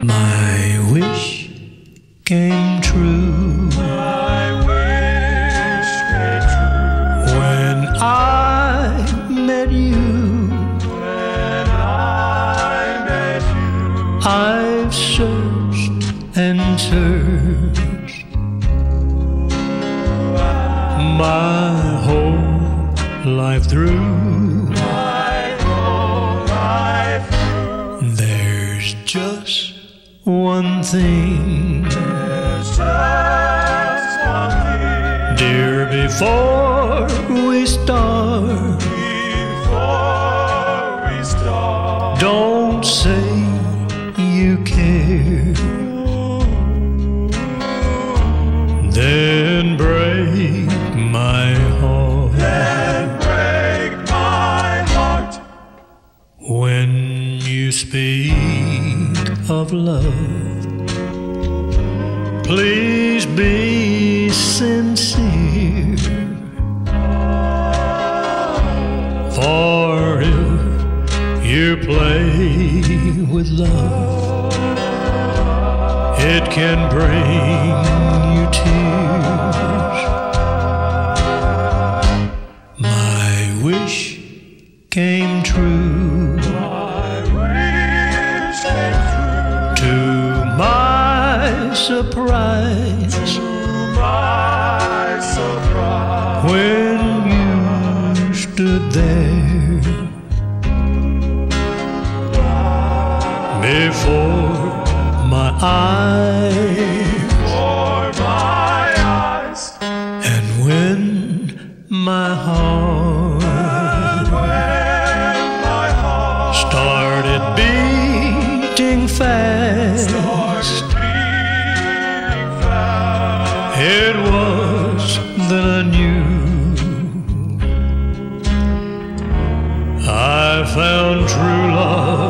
My wish came true My wish came true when I met you. when I met you. I've searched and searched my whole life through. Thing, There's just one thing dear, before we start. before we start. Don't say you care, then break my heart. And break my heart. When you speak of love, please be sincere. For if you play with love, it can bring you tears. Surprise, To my surprise. when you stood there before my eyes, For my eyes. and when my heart When my heart started beating fast, it was then I knew I found true love.